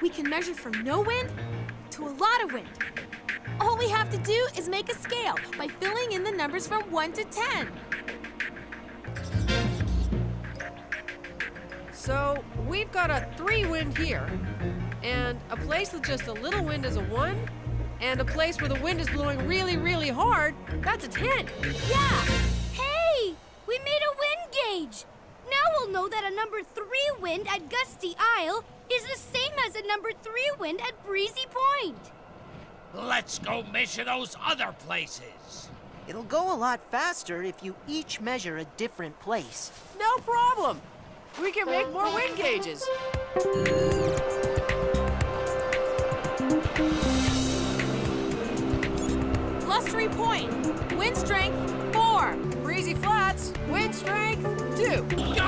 we can measure from no wind to a lot of wind. All we have to do is make a scale by filling in the numbers from 1 to 10. So we've got a three wind here, and a place with just a little wind is a one, and a place where the wind is blowing really, really hard, that's a 10. Yeah! Hey! We made a wind gauge! Now we'll know that a number three wind at Gusty Isle is the same as a number three wind at Breezy Point. Let's go measure those other places. It'll go a lot faster if you each measure a different place. No problem. We can make more wind gauges. Blustery Point, wind strength 4. Breezy Flats, wind strength two. Gusty